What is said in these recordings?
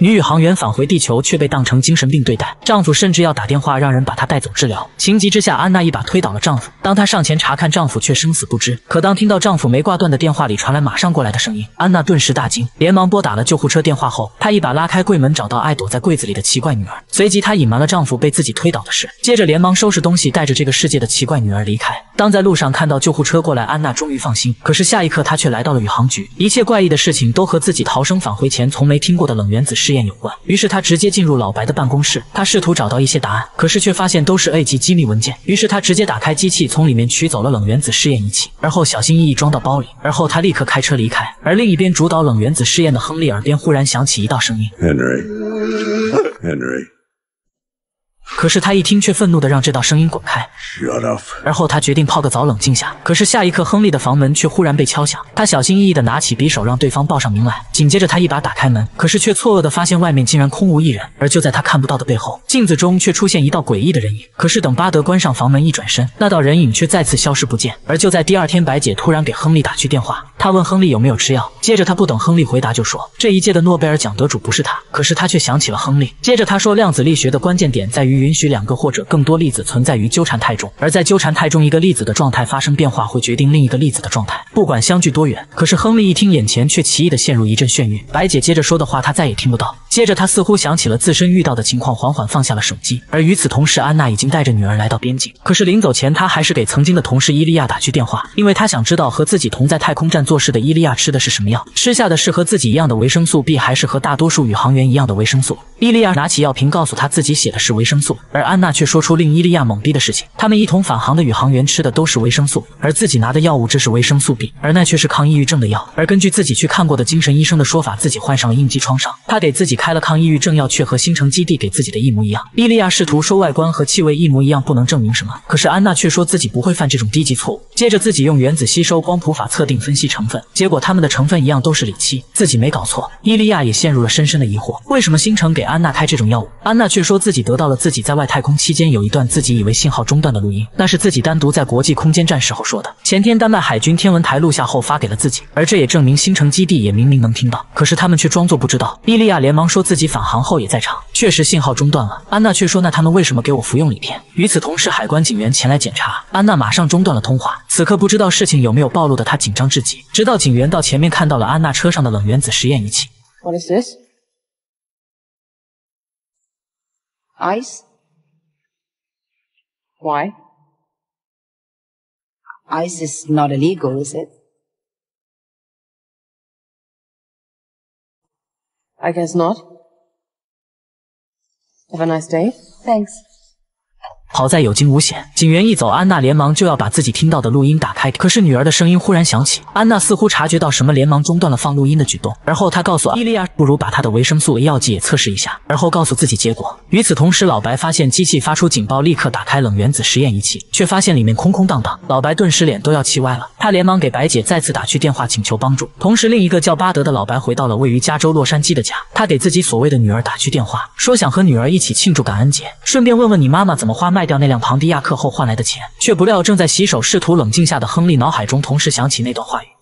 女宇航员返回地球，却被当成精神病对待，丈夫甚至要打电话让人把她带走治疗。情急之下，安娜一把推倒了丈夫。当她上前查看丈夫，却生死不知。可当听到丈夫没挂断的电话里传来马上过来的声音，安娜顿时大惊，连忙拨打了救护车电话后，她一把拉开柜门，找到爱躲在柜子里的奇怪女儿。随即，她隐瞒了丈夫被自己推倒的事，接着连忙收拾东西，带着这个世界的奇怪女儿离开。当在路上看到救护车过来，安娜终于放心。可是下一刻，她却来到了宇航局，一切怪异的事情都和自己逃生返回前从没听过的冷原子试验有关。于是。他直接进入老白的办公室，他试图找到一些答案，可是却发现都是 A 级机密文件。于是他直接打开机器，从里面取走了冷原子试验仪器，而后小心翼翼装到包里，而后他立刻开车离开。而另一边主导冷原子试验的亨利耳边忽然响起一道声音：“Henry，Henry。” 可是他一听，却愤怒的让这道声音滚开。而后他决定泡个澡冷静下。可是下一刻，亨利的房门却忽然被敲响。他小心翼翼的拿起匕首，让对方报上名来。紧接着他一把打开门，可是却错愕的发现外面竟然空无一人。而就在他看不到的背后，镜子中却出现一道诡异的人影。可是等巴德关上房门一转身，那道人影却再次消失不见。而就在第二天，白姐突然给亨利打去电话，她问亨利有没有吃药。接着他不等亨利回答，就说这一届的诺贝尔奖得主不是他。可是他却想起了亨利。接着他说，量子力学的关键点在于。允许两个或者更多粒子存在于纠缠态中，而在纠缠态中，一个粒子的状态发生变化，会决定另一个粒子的状态，不管相距多远。可是亨利一听，眼前却奇异的陷入一阵眩晕。白姐接着说的话，他再也听不到。接着他似乎想起了自身遇到的情况，缓缓放下了手机。而与此同时，安娜已经带着女儿来到边境。可是临走前，他还是给曾经的同事伊利亚打去电话，因为他想知道和自己同在太空站做事的伊利亚吃的是什么药，吃下的是和自己一样的维生素 B，还是和大多数宇航员一样的维生素。伊利亚拿起药瓶，告诉他自己写的是维生素，而安娜却说出令伊利亚懵逼的事情：他们一同返航的宇航员吃的都是维生素，而自己拿的药物这是维生素 B，而那却是抗抑郁症的药。而根据自己去看过的精神医生的说法，自己患上了应激创伤。他给自己开了抗抑郁症药，却和星城基地给自己的一模一样。伊利亚试图说外观和气味一模一样不能证明什么，可是安娜却说自己不会犯这种低级错误。接着自己用原子吸收光谱法测定分析成分，结果他们的成分一样都是锂气，自己没搞错。伊利亚也陷入了深深的疑惑：为什么星城给安娜开这种药物？安娜却说自己得到了自己己在外太空期间有一段自己以为信号中断的录音，那是自己单独在国际空间站时候说的。前天丹麦海军天文台录下后发给了自己，而这也证明星城基地也明明能听到，可是他们却装作不知道。伊利亚连忙说自己返航后也在场，确实信号中断了。安娜却说那他们为什么给我服用锂片？与此同时，海关警员前来检查，安娜马上中断了通话。此刻不知道事情有没有暴露的她紧张至极，直到警员到前面看到了安娜车上的冷原子实验仪器。Ice? Why? Ice is not illegal, is it? I guess not. Have a nice day. Thanks. 好在有惊无险，警员一走，安娜连忙就要把自己听到的录音打开。可是女儿的声音忽然响起，安娜似乎察觉到什么，连忙中断了放录音的举动。而后她告诉伊利亚，不如把她的维生素 A 药剂也测试一下。而后告诉自己结果。与此同时，老白发现机器发出警报，立刻打开冷原子实验仪器，却发现里面空空荡荡。老白顿时脸都要气歪了，他连忙给白姐再次打去电话，请求帮助。同时，另一个叫巴德的老白回到了位于加州洛杉矶的家，他给自己所谓的女儿打去电话，说想和女儿一起庆祝感恩节，顺便问问你妈妈怎么花卖。掉那辆庞迪亚克后换来的钱，却不料正在洗手试图冷静下的亨利脑海中同时响起那段话语。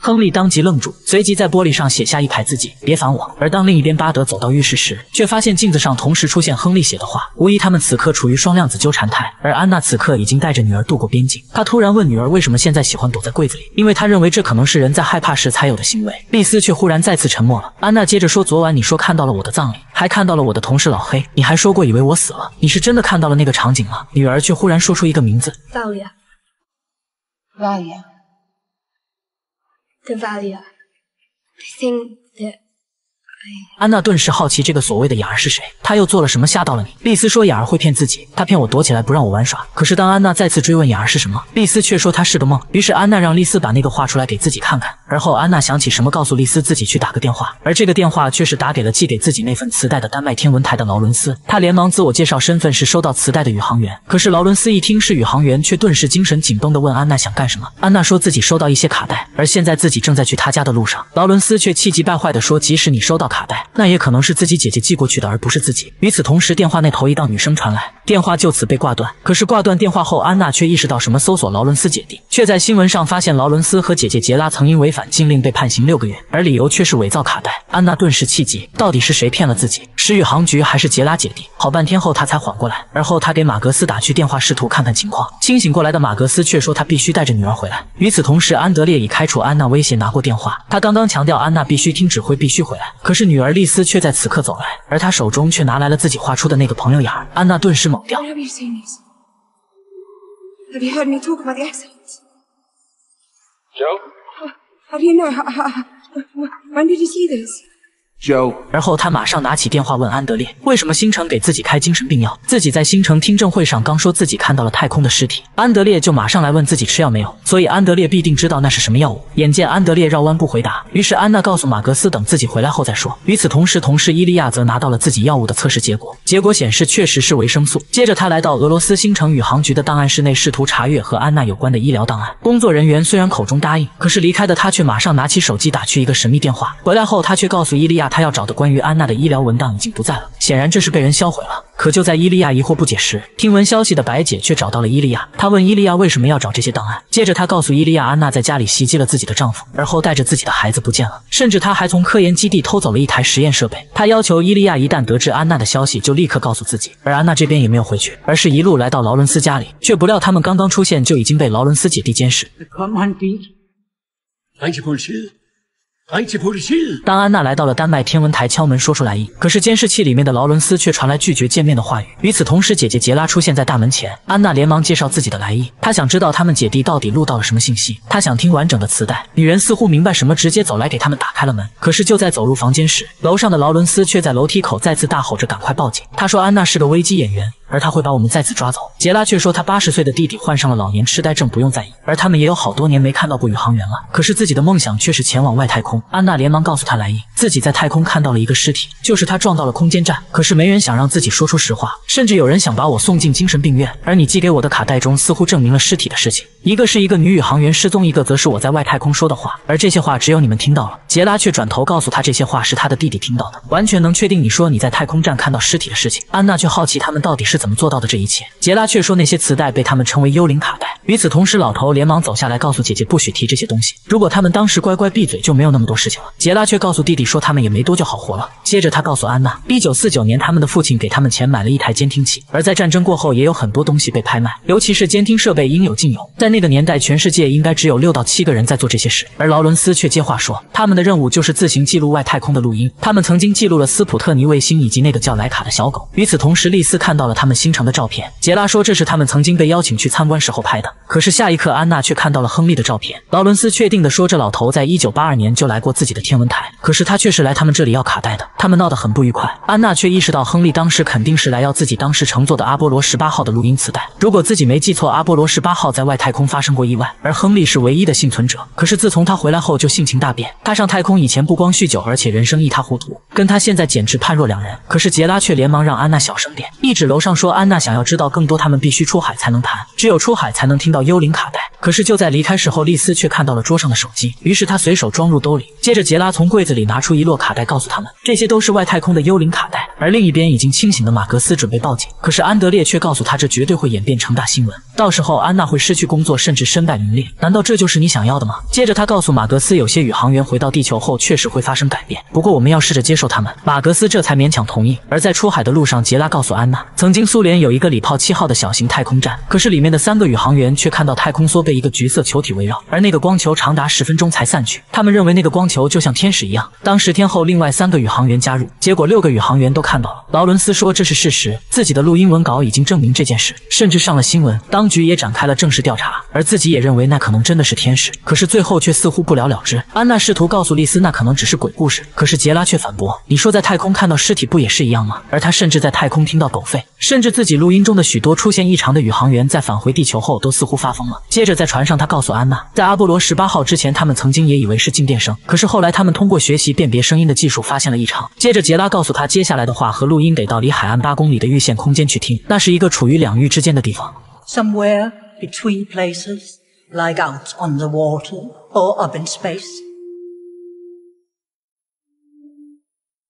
亨利当即愣住，随即在玻璃上写下一排字迹：“别烦我。”而当另一边巴德走到浴室时，却发现镜子上同时出现亨利写的话。无疑，他们此刻处于双量子纠缠态。而安娜此刻已经带着女儿渡过边境。她突然问女儿：“为什么现在喜欢躲在柜子里？”因为她认为这可能是人在害怕时才有的行为。丽丝却忽然再次沉默了。安娜接着说：“昨晚你说看到了我的葬礼，还看到了我的同事老黑。你还说过以为我死了。你是真的看到了那个场景吗？”女儿却忽然说出一个名字：“Valia，Valia。” The value. I think that 安娜顿时好奇这个所谓的雅儿是谁，她又做了什么吓到了你？丽丝说雅儿会骗自己，她骗我躲起来不让我玩耍。可是当安娜再次追问雅儿是什么，丽丝却说她是个梦。于是安娜让丽丝把那个画出来给自己看看。而后安娜想起什么，告诉丽丝自己去打个电话，而这个电话却是打给了寄给自己那份磁带的丹麦天文台的劳伦斯。他连忙自我介绍身份是收到磁带的宇航员。可是劳伦斯一听是宇航员，却顿时精神紧绷的问安娜想干什么。安娜说自己收到一些卡带，而现在自己正在去他家的路上。劳伦斯却气急败坏的说，即使你收到卡带，那也可能是自己姐姐寄过去的，而不是自己。与此同时，电话那头一道女声传来：“电话就此被挂断。可是挂断电话后，安娜却意识到什么，搜索劳伦斯姐弟，却在新闻上发现劳伦斯和姐姐杰拉曾因违反禁令被判刑六个月，而理由却是伪造卡带。安娜顿时气急，到底是谁骗了自己？是宇航局还是杰拉姐弟？好半天后，她才缓过来。而后，她给马格斯打去电话，试图看看情况。清醒过来的马格斯却说他必须带着女儿回来。与此同时，安德烈以开除安娜威胁拿过电话。他刚刚强调安娜必须听指挥，必须回来。可是女儿丽丝却在此刻走来，而她手中却拿来了自己画出的那个朋友眼。安娜顿时懵掉。What have you seen this? Have you heard me talk about the accidents? Joe? How do you know? How, how, when did you see this? Joe. 而后他马上拿起电话问安德烈，为什么星城给自己开精神病药？自己在星城听证会上刚说自己看到了太空的尸体，安德烈就马上来问自己吃药没有。所以安德烈必定知道那是什么药物。眼见安德烈绕弯不回答，于是安娜告诉马格斯等自己回来后再说。与此同时，同事伊利亚则拿到了自己药物的测试结果，结果显示确实是维生素。接着他来到俄罗斯星城宇航局的档案室内，试图查阅和安娜有关的医疗档案。工作人员虽然口中答应，可是离开的他却马上拿起手机打去一个神秘电话。回来后，他却告诉伊利亚，他要找的关于安娜的医疗文档已经不在了，显然这是被人销毁了。可就在伊利亚疑惑不解时，听闻消息的白姐却找到了伊利亚。她问伊利亚为什么要找这些档案。接着她告诉伊利亚，安娜在家里袭击了自己的丈夫，而后带着自己的孩子不见了，甚至她还从科研基地偷走了一台实验设备。她要求伊利亚一旦得知安娜的消息，就立刻告诉自己。而安娜这边也没有回去，而是一路来到劳伦斯家里，却不料他们刚刚出现就已经被劳伦斯姐弟监视。当安娜来到了丹麦天文台敲门说出来意，可是监视器里面的劳伦斯却传来拒绝见面的话语。与此同时，姐姐杰拉出现在大门前，安娜连忙介绍自己的来意，她想知道他们姐弟到底录到了什么信息，她想听完整的磁带。女人似乎明白什么，直接走来给他们打开了门。可是就在走入房间时，楼上的劳伦斯却在楼梯口再次大吼着赶快报警。他说安娜是个危机演员。而他会把我们再次抓走。杰拉却说他八十岁的弟弟患上了老年痴呆症，不用在意。而他们也有好多年没看到过宇航员了。可是自己的梦想却是前往外太空。安娜连忙告诉他莱茵，自己在太空看到了一个尸体，就是他撞到了空间站。可是没人想让自己说出实话，甚至有人想把我送进精神病院。而你寄给我的卡带中似乎证明了尸体的事情，一个是一个女宇航员失踪，一个则是我在外太空说的话。而这些话只有你们听到了。杰拉却转头告诉他，这些话是他的弟弟听到的，完全能确定你说你在太空站看到尸体的事情。安娜却好奇他们到底是怎么做到的这一切。杰拉却说那些磁带被他们称为幽灵卡带。与此同时，老头连忙走下来告诉姐姐不许提这些东西。如果他们当时乖乖闭嘴，就没有那么多事情了。杰拉却告诉弟弟说他们也没多久好活了。接着他告诉安娜，一九四九年他们的父亲给他们钱买了一台监听器，而在战争过后也有很多东西被拍卖，尤其是监听设备应有尽有。在在那个年代，全世界应该只有六到七个人在做这些事。而劳伦斯却接话说，他们的任务就是自行记录外太空的录音。他们曾经记录了斯普特尼卫星以及那个叫莱卡的小狗。与此同时，丽丝看到了他们新城的照片。杰拉说这是他们曾经被邀请去参观时候拍的。可是下一刻，安娜却看到了亨利的照片。劳伦斯确定的说，这老头在一九八二年就来过自己的天文台，可是他却是来他们这里要卡带的。他们闹得很不愉快。安娜却意识到，亨利当时肯定是来要自己当时乘坐的阿波罗十八号的录音磁带。如果自己没记错，阿波罗十八号在外太空发生过意外，而亨利是唯一的幸存者。可是自从他回来后，就性情大变。他上太空以前不光酗酒，而且人生一塌糊涂，跟他现在简直判若两人。可是杰拉却连忙让安娜小声点，一指楼上说，安娜想要知道更多，他们必须出海才能谈，只有出海才能听到幽灵卡带。可是就在离开时候，丽丝却看到了桌上的手机，于是她随手装入兜里。接着杰拉从柜子里拿出一摞卡带，告诉他们这些都是外太空的幽灵卡带。而另一边已经清醒的马格斯准备报警，可是安德烈却告诉他，这绝对会演变成大新闻，到时候安娜会失去工作，甚至身败名裂。难道这就是你想要的吗？接着他告诉马格斯，有些宇航员回到地球后确实会发生改变，不过我们要试着接受他们。马格斯这才勉强同意。而在出海的路上，杰拉告诉安娜，曾经苏联有一个礼炮七号的小型太空站，可是里面的三个宇航员却看到太空梭被一个橘色球体围绕，而那个光球长达十分钟才散去。他们认为那个光球就像天使一样。当十天后，另外三个宇航员加入，结果六个宇航员都看到了。劳伦斯说这是事实，自己的录音文稿已经证明这件事，甚至上了新闻，当局也展开了正式调查，而自己也认为那可能真的是天使，可是最后却似乎不了了之。安娜试图告诉丽丝那可能只是鬼故事，可是杰拉却反驳：“你说在太空看到尸体不也是一样吗？”而他甚至在太空听到狗吠，甚至自己录音中的许多出现异常的宇航员在返回地球后都似乎发疯了。接着在船上，他告诉安娜，在阿波罗十八号之前，他们曾经也以为是静电声，可是后来他们通过学习辨别声音的技术发现了异常。接着杰拉告诉他接下来的话和录音得到离海岸八公里的域线空间去听，那是一个处于两域之间的地方。Somewhere between places, like out on the water or up in space.